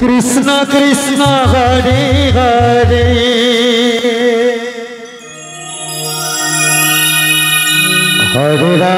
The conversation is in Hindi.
কৃষ্ণ কৃষ্ণ হরে হরে। হরে